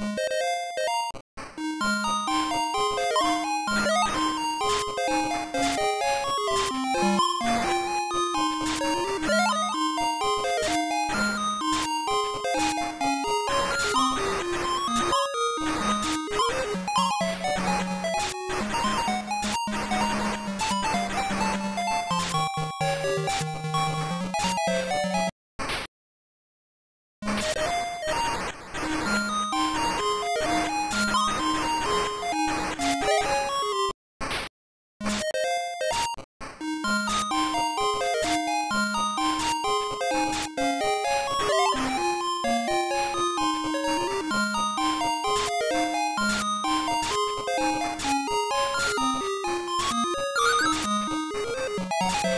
Música you